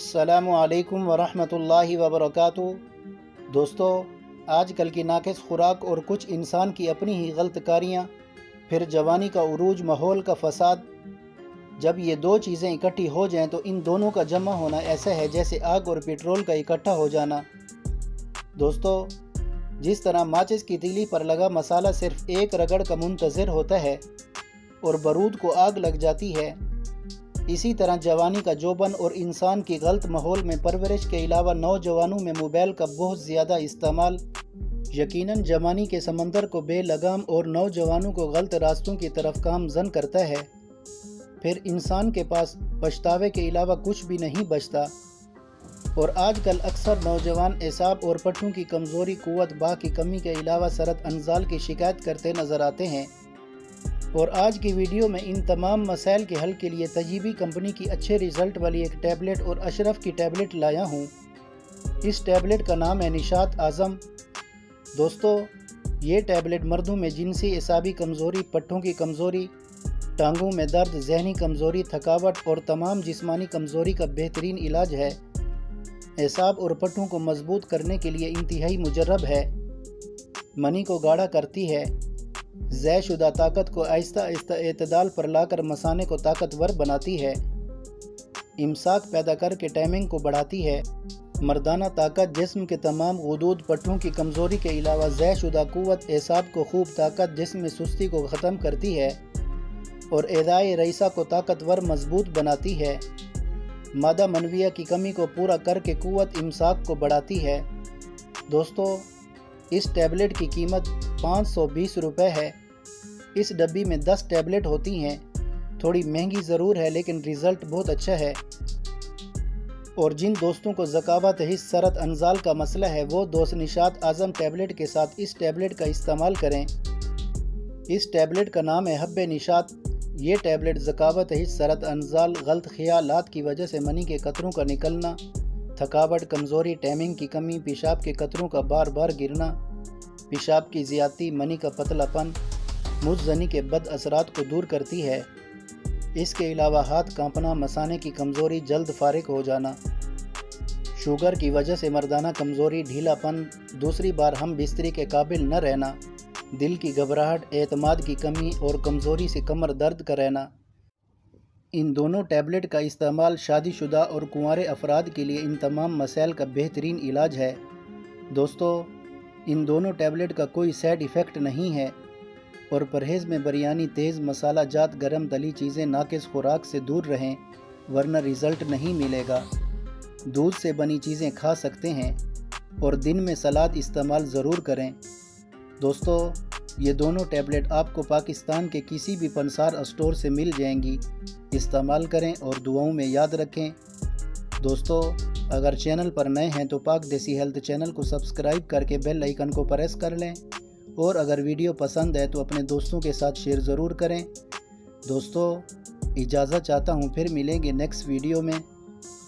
असलकम वरहमतुल्लाहि वबरकatuh दोस्तों आजकल की नाकस खुराक और कुछ इंसान की अपनी ही गलतकारियाँ, फिर जवानी का उरूज, माहौल का फसाद। जब ये दो चीज़ें इकट्ठी हो जाएँ तो इन दोनों का जमा होना ऐसा है जैसे आग और पेट्रोल का इकट्ठा हो जाना। दोस्तों, जिस तरह माचिस की तीली पर लगा मसाला सिर्फ़ एक रगड़ का मुंतज़र होता है, और बरूद को आग लग जाती है इसी तरह जवानी का जोबन और इंसान की गलत माहौल में परवरिश के अलावा नौजवानों में मोबाइल का बहुत ज़्यादा इस्तेमाल। यकीनन, जवानी के समंदर को बेलगाम और नौजवानों को गलत रास्तों की तरफ़ कामजन करता है। फिर इंसान के पास पछतावे के अलावा कुछ भी नहीं बचता। और आजकल अक्सर नौजवान एसाब और पट्टों की कमज़ोरी कुत बा की कमी के अलावा सरत अनजाल की शिकायत करते नज़र आते हैं। और आज की वीडियो में इन तमाम मसाइल के हल के लिए तजीबी कंपनी की अच्छे रिज़ल्ट वाली एक टैबलेट और अशरफ की टैबलेट लाया हूँ। इस टैबलेट का नाम है निशात आज़म। दोस्तों, ये टैबलेट मर्दों में जिनसी एसाबी कमज़ोरी, पट्टों की कमज़ोरी, टांगों में दर्द, जहनी कमज़ोरी, थकावट और तमाम जिस्मानी कमज़ोरी का बेहतरीन इलाज है। एसाब और पट्टों को मज़बूत करने के लिए इंतहाई मुजरब है। मनी को गाढ़ा करती है। जयशुदा ताकत को आहिस्ता आहिस्ता अतदाल पर लाकर मसाने को ताकतवर बनाती है। इमसाक पैदा करके टाइमिंग को बढ़ाती है। मर्दाना ताकत जिस्म के तमाम गदूद पट्टों की कमज़ोरी के अलावा जयशुदा क़वत एसाब को खूब ताकत जिसम सुस्ती को ख़त्म करती है और एदाए रईसा को ताकतवर मज़बूत बनाती है। मादा मनविया की कमी को पूरा करके क़वत इमसाक को बढ़ाती है। दोस्तों, इस टैबलेट की कीमत पाँच सौ बीस रुपये है। इस डब्बी में दस टैबलेट होती हैं। थोड़ी महँगी ज़रूर है, लेकिन रिज़ल्ट बहुत अच्छा है। और जिन दोस्तों को जकावत हिस्स सरत अनजाल का मसला है, वो दोस्त निशात आज़म टैबलेट के साथ इस टैबलेट का इस्तेमाल करें। इस टैबलेट का नाम है हब निशात ये टैबलेट जकावत हिस्स सरत अनजाल गलत ख्यालात की वजह से मनी के कतरों का निकलना, थकावट, कमज़ोरी टाइमिंग की कमी, पेशाब के कतरों का बार बार गिरना पेशाब की ज़्यादती मनी का पतलापन मुजनी के बद असरात को दूर करती है। इसके अलावा हाथ कांपना, मसाने की कमज़ोरी, जल्द फारिग हो जाना। शुगर की वजह से मर्दाना कमज़ोरी, ढीलापन, दूसरी बार हम बिस्तरी के काबिल न रहना। दिल की घबराहट, एतमाद की कमी और कमज़ोरी से कमर दर्द का रहना। इन दोनों टैबलेट का इस्तेमाल शादीशुदा और कुंवारे अफराद के लिए इन तमाम मसाइल का बेहतरीन इलाज है। दोस्तों इन दोनों टैबलेट का कोई साइड इफ़ेक्ट नहीं है। और परहेज़ में बिरयानी तेज़ मसाला जात गर्म तली चीज़ें नाकिस खुराक से दूर रहें, वरना रिज़ल्ट नहीं मिलेगा। दूध से बनी चीज़ें खा सकते हैं, और दिन में सलाद इस्तेमाल ज़रूर करें। दोस्तों, ये दोनों टैबलेट आपको पाकिस्तान के किसी भी पंसार स्टोर से मिल जाएँगी। इस्तेमाल करें और दुआओं में याद रखें। दोस्तों अगर चैनल पर नए हैं तो पाक देसी हेल्थ चैनल को सब्सक्राइब करके बेल आइकन को प्रेस कर लें। और अगर वीडियो पसंद है तो अपने दोस्तों के साथ शेयर ज़रूर करें। दोस्तों, इजाज़त चाहता हूँ, फिर मिलेंगे नेक्स्ट वीडियो में।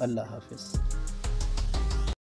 अल्लाह हाफिज़।